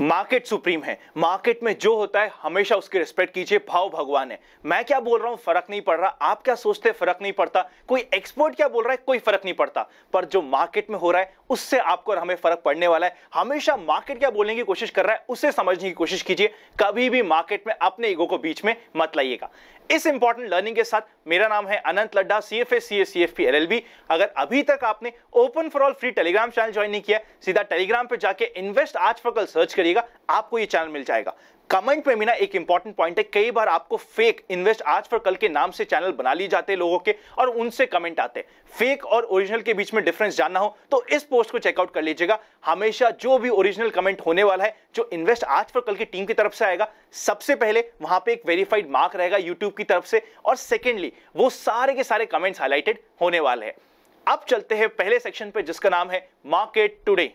Market supreme है। Market में जो होता है, हमेशा उसकी रिस्पेक्ट कीजिए, भाव भगवान है। मैं क्या बोल रहा हूँ? फ़र्क नहीं पड़ रहा। आप क्या सोचते फ़र्क नहीं पड़ता। कोई एक्सपर्ट क्या बोल रहा है? कोई फ़र्क नहीं पड़ता। पर जो मार्केट में हो रहा है उससे आपको और हमें फ़र्क पड़ने वाला है। हमेशा मार्केट क्या बोलने की कोशिश कर रहा है, उसे समझने की कोशिश कीजिए। कभी भी मार्केट में अपने ईगो को बीच में मत लाइएगा। इस इंपॉर्टेंट लर्निंग के साथ मेरा नाम है Anant Ladda C F S C S C अगर अभी तक आपने open for all free Telegram channel join नहीं किया, सीधा टेलीग्राम पर जाके इन्वेस्ट आज फॉर कल सर्च करिएगा, आपको ये चैनल मिल जाएगा। कमेंट में ना एक इंपॉर्टेंट पॉइंट है, कई बार आपको फेक इन्वेस्ट आज फॉर कल के नाम से चैनल बना लिए जाते हैं लोगों के और उनसे कमेंट आते हैं। फेक और ओरिजिनल के बीच में डिफरेंस जानना हो तो इस पोस्ट को चेकआउट कर लीजिएगा। हमेशा जो भी ओरिजिनल कमेंट होने वाला है, जो इन्वेस्ट आज फॉर कल की टीम की तरफ़ से आएगा, सबसे पहले वहाँ पे एक वेरीफाइड मार्क रहेगा यूट्यूब की तरफ़ से और सेकेंडली वो सारे के सारे कमेंट्स हाईलाइटेड होने वाले हैं। अब चलते हैं पहले सेक्शन पे, जिसका नाम है मार्केट टुडे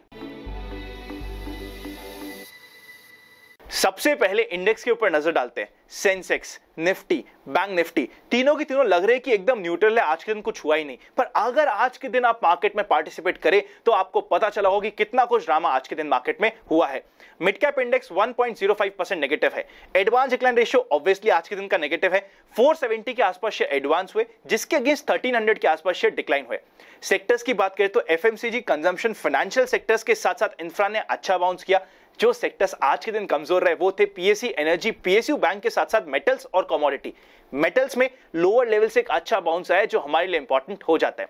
सबसे पहले इंडेक्स के ऊपर नज़र डालते हैं। सेंसेक्स निफ्टी बैंक निफ्टी तीनों की तीनों लग रहे हैं कि एकदम न्यूट्रल है। आज के दिन कुछ हुआ ही नहीं। पर अगर आज के दिन आप मार्केट में पार्टिसिपेट करें तो आपको पता चला होगा कि कितना कुछ ड्रामा आज के दिन मार्केट में हुआ है। Mid cap index 1.05 percent negative है। एडवांस डिक्लाइन रेशियो ऑब्वियसली आज के दिन का नेगेटिव है। 470 के आसपास शेयर एडवांस हुए, जिसके अगेंस्ट 1300 के आसपास शेयर डिक्लाइन हुए। सेक्टर्स की बात करें तो एफएमसीजी कंजम्पशन फाइनेंशियल सेक्टर्स के साथ साथ इंफ्रा ने अच्छा बाउंस किया। जो सेक्टर्स आज के दिन कमज़ोर रहे, वो थे पीएससी एनर्जी पीएसयू बैंक के साथ साथ मेटल्स और कॉमोडिटी मेटल्स में लोअर लेवल से एक अच्छा बाउंस आया जो हमारे लिए इंपॉर्टेंट हो जाता है.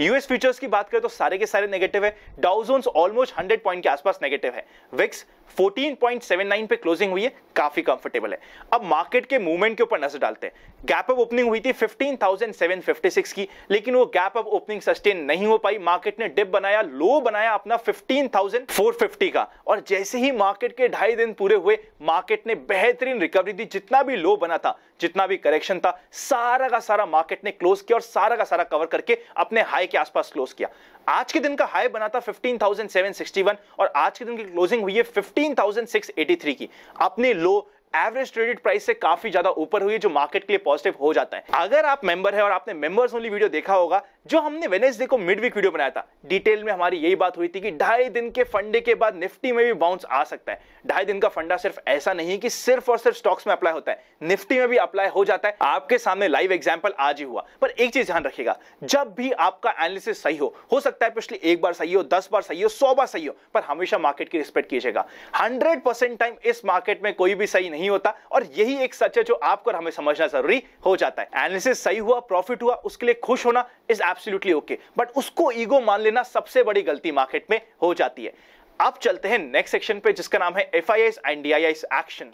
यूएस फ्यूचर्स की बात करें तो सारे के सारे नेगेटिव है. डाउजोन्स ऑलमोस्ट 100 पॉइंट के आसपास नेगेटिव है. विक्स 14.79 पे क्लोजिंग हुई है काफ़ी कंफर्टेबल है। अब मार्केट के मूवमेंट के ऊपर नज़र डालते हैं। गैप अप ओपनिंग हुई थी 15,756 की लेकिन वो गैप अप ओपनिंग सस्टेन नहीं हो पाई। मार्केट ने डिप बनाया लो बनाया अपना 15,450 का। और जैसे ही मार्केट के ढाई दिन पूरे हुए मार्केट ने बेहतरीन रिकवरी दी। जितना भी लो बना था जितना भी करेक्शन था सारा का सारा मार्केट ने क्लोज किया और सारा का सारा कवर करके अपने हाई के आसपास क्लोज किया। आज के दिन का हाई बना था 15,761 और आज के दिन की क्लोजिंग हुई है 15,683 की। अपने लो एवरेज ट्रेडेड प्राइस से काफ़ी ज़्यादा ऊपर हुई है, जो मार्केट के लिए पॉजिटिव हो जाता है। अगर आप मेंबर है और आपने मेंबर्स ओनली वीडियो देखा होगा, जो हमने वेनेसडे को मिड वीक वीडियो बनाया था डिटेल में हमारी यही बात हुई थी कि ढाई दिन के फंडे के बाद निफ्टी में भी बाउंस आ सकता है। ढाई दिन का फंडा सिर्फ़ ऐसा नहीं कि सिर्फ़ और सिर्फ़ स्टॉक्स में अप्लाई होता है। निफ्टी में भी अप्लाई हो जाता है। आपके सामने लाइव एग्ज़ाम्पल आज ही हुआ। पर एक चीज़ ध्यान रखिएगा, जब भी आपका एनालिसिस सही हो हो सकता है पिछले एक बार सही हो, दस बार सही हो, सौ बार सही हो, पर हमेशा मार्केट की रिस्पेक्ट कीजिएगा। हंड्रेड टाइम इस मार्केट में कोई भी सही होता। और यही एक सच है जो आपको हमें समझना ज़रूरी हो जाता है। एनालिसिस सही हुआ प्रॉफिट हुआ, उसके लिए खुश होना इज़ एब्सोल्युटली ओके बट उसको ईगो मान लेना सबसे बड़ी गलती मार्केट में हो जाती है। अब चलते हैं नेक्स्ट सेक्शन पे, जिसका नाम है F I S and D action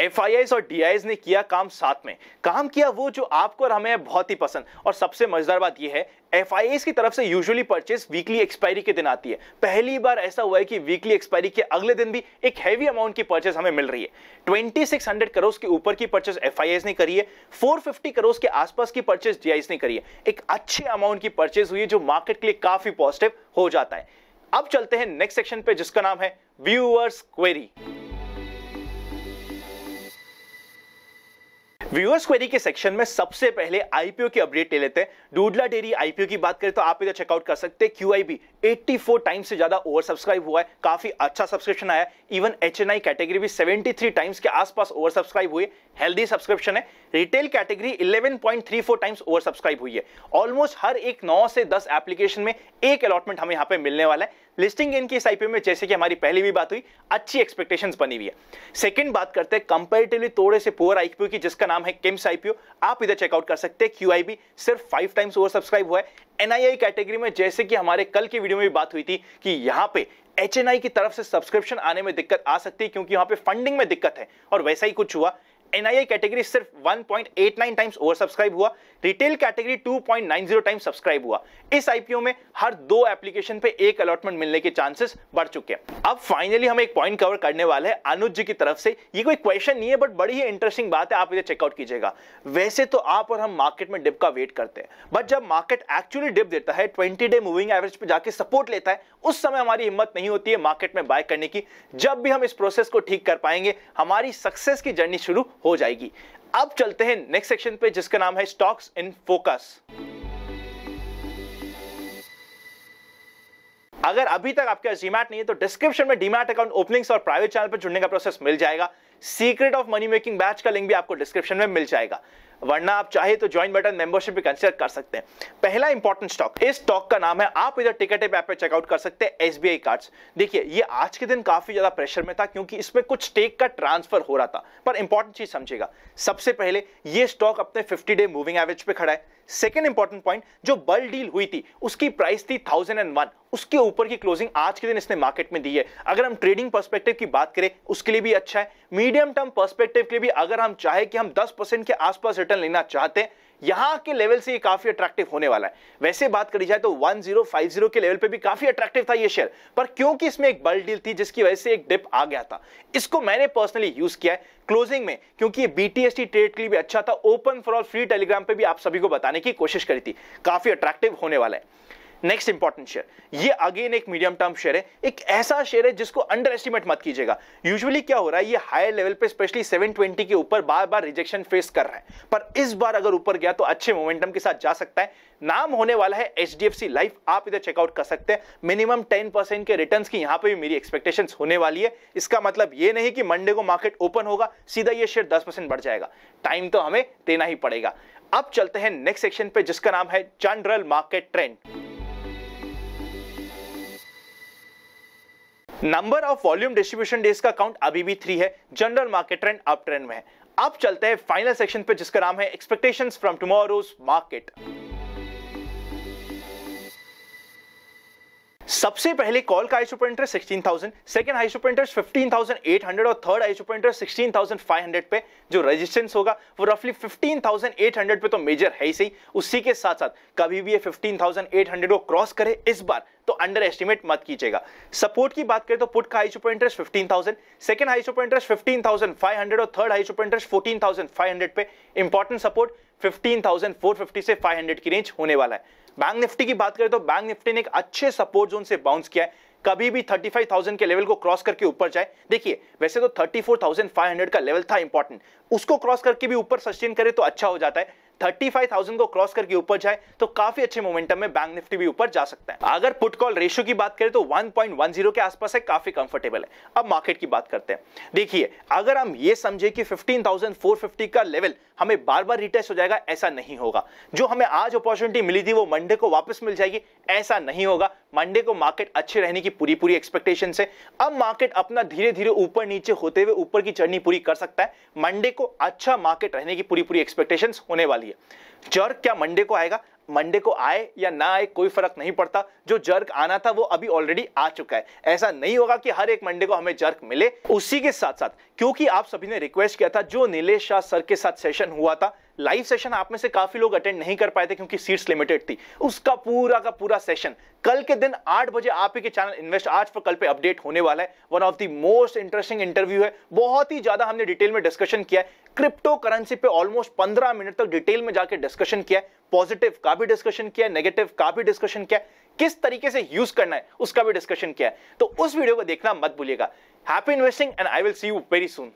F और डीआईएस ने किया काम साथ में। काम किया वो जो आपको और हमें बहुत ही पसंद। और सबसे मज़ेदार बात यह है एफ़ की तरफ़ से यूजुअली परचेस वीकली एक्सपायरी के दिन आती है। पहली बार ऐसा हुआ है कि वीकली एक्सपायरी के अगले दिन भी एक हैवी अमाउंट की परचेस हमें मिल रही है। 2600 करोड़ के ऊपर की परचेस एफ़ ने करी है। 450 करोड़ के आसपास की परचेस डी ने करी है। एक अच्छे अमाउंट की परचेस हुई है जो मार्केट के लिए काफ़ी पॉजिटिव हो जाता है। अब चलते हैं नेक्स्ट सेक्शन पे जिसका नाम है व्यूअर्स क्वेरी व्यूअर्स क्वेरी के सेक्शन में सबसे पहले आईपीओ की अपडेट ले लेते हैं। डूडला डेरी आईपीओ की बात करें तो आप इधर चेकआउट कर सकते हैं। क्यूआईबी 84 टाइम्स से ज़्यादा ओवर सब्सक्राइब हुआ है। काफ़ी अच्छा सब्सक्रिप्शन आया इवन एचएनआई कैटेगरी भी 73 टाइम्स के आसपास ओवर सब्सक्राइब हुई हेल्दी सब्सक्रिप्शन है। Retail category 11.34 times over subscribe हुई है। ऑलमोस्ट हर एक नौ से 10 एप्लीकेशन में एक अलॉटमेंट हमें यहाँ पे मिलने वाला है। लिस्टिंग इन की इस आईपीओ में जैसे कि हमारी पहली भी बात हुई, अच्छी एक्सपेक्टेशंस बनी हुई है। सेकंड बात करते हैं कंपैरेटिवली थोड़े से पुअर आईपीओ की, जिसका नाम है किम्स आईपीओ आप इधर चेकआउट कर सकते हैं क्यूआईबी सिर्फ़ फाइव टाइम्स ओवर सब्सक्राइब हुआ है। एनआईआई कैटेगरी में जैसे कि हमारे कल की वीडियो में भी बात हुई थी कि यहाँ पे एच की तरफ़ से सब्सक्रिप्शन आने में दिक्कत आ सकती है, क्योंकि यहाँ पे फंडिंग में दिक्कत है, और वैसा ही कुछ हुआ। एनआईआई कैटेगरी सिर्फ़ 1.89 टाइम्स ओवर सब्सक्राइब हुआ रिटेल कैटेगरी 2.90 टाइम्स सब्सक्राइब हुआ। इस आईपीओ में हर दो एप्लीकेशन पे एक अलॉटमेंट मिलने के चांसेस बढ़ चुके हैं। अब फाइनली हम एक पॉइंट कवर करने वाले हैं अनुज जी की तरफ़ से। ये कोई क्वेश्चन नहीं है बट बड़ी ही इंटरेस्टिंग बात है, आप इसे चेकआउट कीजिएगा। वैसे तो आप और हम मार्केट में डिप का वेट करते हैं बट जब मार्केट एक्चुअली डिप देता है ट्वेंटी डे मूविंग एवरेज पे जाके सपोर्ट लेता है, उस समय हमारी हिम्मत नहीं होती है मार्केट में बाय करने की। जब भी हम इस प्रोसेस को ठीक कर पाएँगे, हमारी सक्सेस की जर्नी शुरू हो जाएगी। अब चलते हैं नेक्स्ट सेक्शन पे, जिसका नाम है स्टॉक्स इन फोकस अगर अभी तक आपके डीमैट नहीं है तो डिस्क्रिप्शन में डीमैट अकाउंट ओपनिंग्स और प्राइवेट चैनल पर जुड़ने का प्रोसेस मिल जाएगा। Secret of money making batch का लिंक भी आपको डिस्क्रिप्शन में मिल जाएगा। वरना आप चाहे तो ज्वाइन बटन मेंबरशिप भी कंसिडर कर सकते हैं। पहला इंपॉर्टेंट स्टॉक इस स्टॉक का नाम है, आप इधर टिकट ऐप पे चेकआउट कर सकते हैं एसबीआई कार्ड्स देखिए, ये आज के दिन काफ़ी ज़्यादा प्रेशर में था, क्योंकि इसमें कुछ स्टेक का ट्रांसफ़र हो रहा था। पर इंपॉर्टेंट चीज़ समझेगा सबसे पहले ये स्टॉक अपने 50 डे मूविंग एवरेज पे खड़ा है। सेकेंड इंपॉर्टेंट पॉइंट जो बल डील हुई थी, उसकी प्राइस थी थाउज़ेंड एंड वन उसके ऊपर की क्लोजिंग आज के दिन इसने मार्केट में दी है। अगर हम ट्रेडिंग पर्सपेक्टिव की बात करें, उसके लिए भी अच्छा है। मीडियम टर्म पर्सपेक्टिव के लिए भी अगर हम चाहे कि हम 10 परसेंट के आसपास रिटर्न लेना चाहते हैं यहाँ के लेवल से ये काफ़ी अट्रैक्टिव होने वाला है। वैसे बात करी जाए तो 1050 के लेवल पे भी काफ़ी अट्रैक्टिव था ये शेयर पर क्योंकि इसमें एक बल डील थी जिसकी वजह से एक डिप आ गया था, इसको मैंने पर्सनली यूज़ किया है क्लोजिंग में, क्योंकि ये बीटीएसटी ट्रेड के लिए भी अच्छा था। Open for all free Telegram पे भी आप सभी को बताने की कोशिश करी थी। काफ़ी अट्रैक्टिव होने वाला है। नेक्स्ट इंपॉर्टेंट शेयर ये अगेन एक मीडियम टर्म शेयर है। एक ऐसा शेयर है जिसको अंडर एस्टिमेट मत कीजिएगा। यूजुअली क्या हो रहा है, ये हायर लेवल पे स्पेशली 720 के ऊपर बार बार रिजेक्शन फेस कर रहा है। पर इस बार अगर ऊपर गया तो अच्छे मोमेंटम के साथ जा सकता है। नाम होने वाला है H D F C life आप इधर चेकआउट कर सकते हैं। मिनिमम टेन परसेंट के रिटर्न की यहाँ पे भी मेरी एक्सपेक्टेशन होने वाली है। इसका मतलब ये नहीं कि मंडे को मार्केट ओपन होगा, सीधा ये शेयर दस परसेंट बढ़ जाएगा। टाइम तो हमें देना ही पड़ेगा। अब चलते हैं नेक्स्ट सेक्शन पे जिसका नाम है general market trend number of volume distribution days का काउंट अभी भी थ्री है। General market trend up trend में है। अब चलते हैं फाइनल सेक्शन पे, जिसका नाम है एक्सपेक्टेशंस फ्रॉम टुमारोज मार्केट सबसे पहले कॉल का आइसोपर इंटरेस्ट 16,000, सेकंड आइसोपर इंटरेस्ट 15,800 और थर्ड आइसोपर इंटरेस्ट 16,500 पे जो रेजिस्टेंस होगा वो रफली 15,800 पे तो मेजर है ही सही। उसी के साथ साथ कभी भी ये 15,800 को क्रॉस करे इस बार तो अंडर एस्टिमेट मत कीजिएगा। सपोर्ट की बात करें तो पुट का high super interest 15,000 second high super interest 15,500 और थर्ड हाई सुपर इंटरेस्ट 14,500 पे इंपॉर्टेंट सपोर्ट 15,450 से 500 की रेंज होने वाला है। बैंक निफ्टी की बात करें तो बैंक निफ्टी ने एक अच्छे सपोर्ट जोन से बाउंस किया है। कभी भी 35,000 के लेवल को क्रॉस करके ऊपर जाए। देखिए वैसे तो 34,500 का लेवल था इंपॉर्टेंट उसको क्रॉस करके भी ऊपर सस्टेन करे तो अच्छा हो जाता है। 35,000 को क्रॉस करके ऊपर जाए तो काफ़ी अच्छे मोमेंटम में बैंक निफ्टी भी ऊपर जा सकता है। अगर पुट कॉल रेशियो की बात करें तो 1.10 के आसपास है काफ़ी कंफर्टेबल है। अब मार्केट की बात करते हैं। देखिए अगर हम ये समझे कि 15,450 का लेवल हमें बार बार रिटेस्ट हो जाएगा ऐसा नहीं होगा। जो हमें आज अपॉर्चुनिटी मिली थी वो मंडे को वापस मिल जाएगी ऐसा नहीं होगा। मंडे को मार्केट अच्छे रहने की पूरी पूरी एक्सपेक्टेशन है। अब मार्केट अपना धीरे धीरे ऊपर नीचे होते हुए ऊपर की जर्नी पूरी कर सकता है। मंडे को अच्छा मार्केट रहने की पूरी पूरी एक्सपेक्टेशन होने वाली है। जर्क क्या मंडे को आएगा? मंडे को आए या ना आए कोई फ़र्क नहीं पड़ता। जो जर्क आना था वो अभी ऑलरेडी आ चुका है। ऐसा नहीं होगा कि हर एक मंडे को हमें जर्क मिले। उसी के साथ साथ, क्योंकि आप सभी ने रिक्वेस्ट किया था, जो नीलेश शाह सर के साथ सेशन हुआ था लाइव सेशन आप में से काफ़ी लोग अटेंड नहीं कर पाए थे क्योंकि सीट्स लिमिटेड थी। उसका पूरा का पूरा सेशन कल के दिन आठ बजे आप ही के चैनल इन्वेस्ट आज पर कल पे अपडेट होने वाला है। One of the most interesting interview है। बहुत ही ज़्यादा हमने डिटेल में डिस्कशन किया है। क्रिप्टो करेंसी पे ऑलमोस्ट पंद्रह मिनट तक डिटेल में जाकर डिस्कशन किया है। पॉजिटिव का भी डिस्कशन किया है। नेगेटिव का भी डिस्कशन किया किस तरीके से यूज़ करना है, उसका भी डिस्कशन किया है। तो उस वीडियो को देखना मत भूलिएगा। Happy investing and I will see you very soon